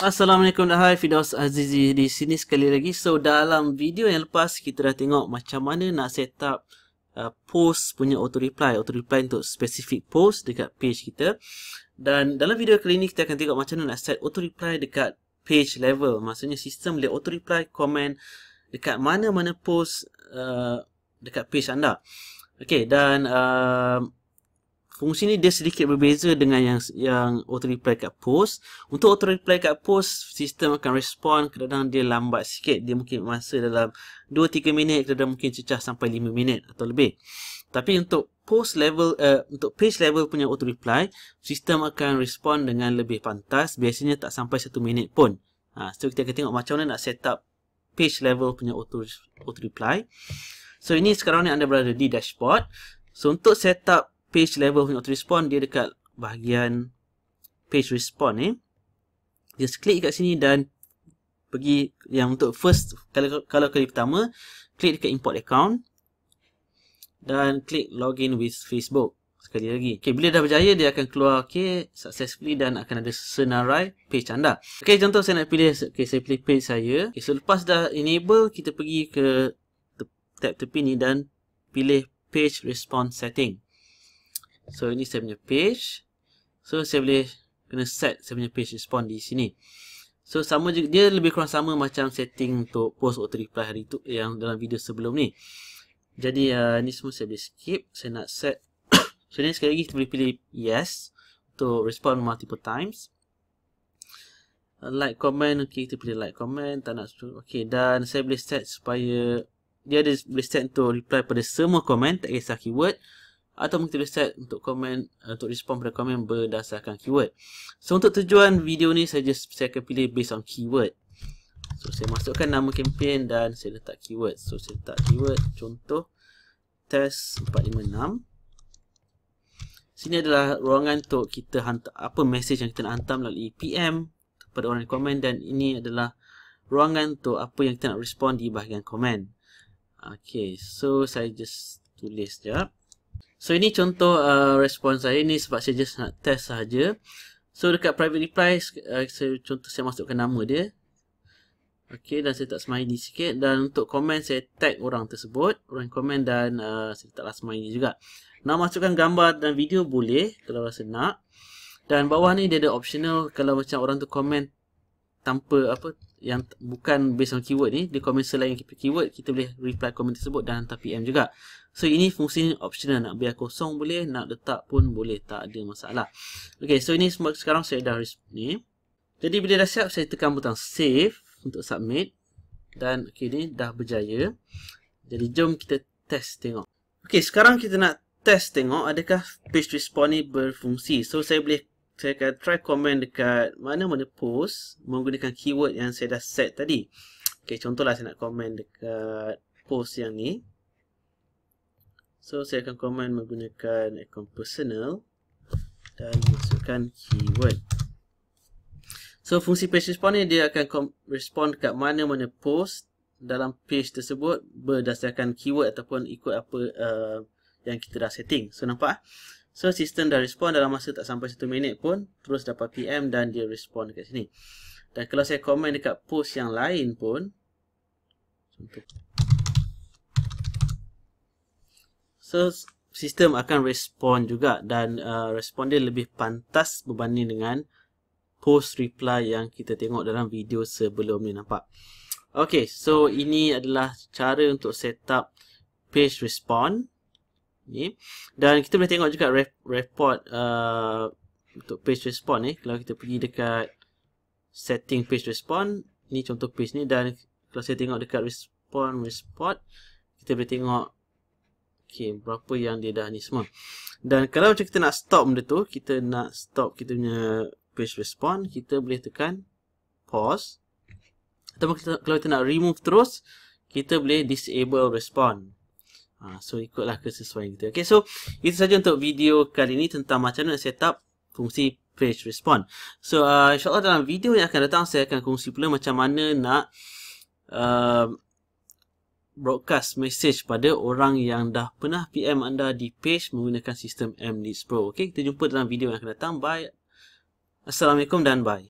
Assalamualaikum dan hai Fidaus Azizi di sini sekali lagi. So dalam video yang lepas kita dah tengok macam mana nak set up uh, post punya auto reply, auto reply untuk specific post dekat page kita. Dan dalam video kali ini kita akan tengok macam mana nak set auto reply dekat page level. Maksudnya sistem boleh auto reply comment dekat mana-mana post uh, dekat page anda. Okay dan uh, fungsi ni dia sedikit berbeza dengan yang yang auto reply kat post. Untuk auto reply kat post, sistem akan respon kadang-kadang dia lambat sikit. Dia mungkin masa dalam 2-3 minit, kadang-kadang mungkin cecah sampai 5 minit atau lebih. Tapi untuk post level, uh, untuk page level punya auto reply, sistem akan respon dengan lebih pantas. Biasanya tak sampai 1 minit pun. Ha, so kita akan tengok macam mana nak set up page level punya auto, auto reply. So ini sekarang ni anda berada di dashboard. So untuk set up page level punya auto respond dia dekat bahagian page respond ni. Just klik kat sini dan pergi yang untuk first kalau kalau kali pertama klik dekat import account dan klik login with Facebook sekali lagi. Okey bila dah berjaya dia akan keluar okey successfully dan akan ada senarai page anda. Okey contoh saya nak pilih okey saya pilih page saya. Okey so lepas dah enable kita pergi ke tab tepi ni dan pilih page response setting. So ini saya punya page. So saya boleh kena set saya punya page respond di sini. So sama juga dia lebih kurang sama macam setting untuk post auto reply hari tu yang dalam video sebelum ni. Jadi uh, ni semua saya boleh skip. Saya nak set. so ni sekali lagi kita boleh pilih yes untuk respond multiple times. Uh, like comment okay kita pilih like comment tak nak okay dan saya boleh set supaya dia ada boleh set untuk reply pada semua komen tak kisah keyword atau mungkin boleh set untuk komen uh, untuk respon pada komen berdasarkan keyword. So untuk tujuan video ni saya just saya akan pilih based on keyword. So saya masukkan nama kempen dan saya letak keyword. So saya letak keyword contoh test 456. Sini adalah ruangan untuk kita hantar apa message yang kita nak hantar melalui PM kepada orang yang komen dan ini adalah ruangan untuk apa yang kita nak respon di bahagian komen. Okay, so saya just tulis sekejap. So ini contoh uh, respon saya ni sebab saya just nak test saja. So dekat private reply uh, saya contoh saya masukkan nama dia. Okey dan saya tak smiley sikit dan untuk komen saya tag orang tersebut, orang komen dan uh, saya letaklah smiley juga. Nak masukkan gambar dan video boleh kalau rasa nak. Dan bawah ni dia ada optional kalau macam orang tu komen tanpa apa yang bukan based on keyword ni, dia komen selain keyword, kita boleh reply komen tersebut dan hantar PM juga. So ini fungsi optional nak biar kosong boleh, nak letak pun boleh, tak ada masalah. Okay, so ini sekarang saya dah ni. Jadi bila dah siap, saya tekan butang save untuk submit. Dan okay, ni dah berjaya. Jadi jom kita test tengok. Okay, sekarang kita nak test tengok adakah page response ni berfungsi. So saya boleh saya akan try comment dekat mana-mana post menggunakan keyword yang saya dah set tadi. Okay, contohlah saya nak comment dekat post yang ni. So saya akan komen menggunakan account personal dan masukkan keyword. So fungsi page respond ni dia akan respond dekat mana-mana post dalam page tersebut berdasarkan keyword ataupun ikut apa uh, yang kita dah setting. So nampak? So sistem dah respond dalam masa tak sampai 1 minit pun terus dapat PM dan dia respond dekat sini. Dan kalau saya komen dekat post yang lain pun contoh So sistem akan respon juga dan uh, respon dia lebih pantas berbanding dengan post reply yang kita tengok dalam video sebelum ni nampak. Okay, so ini adalah cara untuk set up page respond. Ni. Dan kita boleh tengok juga rep report uh, untuk page respond ni. Kalau kita pergi dekat setting page respond, ni contoh page ni dan kalau saya tengok dekat respond respond, kita boleh tengok Okay, berapa yang dia dah ni semua. Dan kalau macam kita nak stop benda tu, kita nak stop kita punya page response, kita boleh tekan pause. Atau kita, kalau kita nak remove terus, kita boleh disable response. Ha, so, ikutlah kesesuaian kita. Okay, so itu saja untuk video kali ini tentang macam mana set up fungsi page response. So, uh, insyaAllah dalam video yang akan datang, saya akan kongsi pula macam mana nak uh, broadcast message pada orang yang dah pernah PM anda di page menggunakan sistem MLeads Pro. Okey, kita jumpa dalam video yang akan datang. Bye. Assalamualaikum dan bye.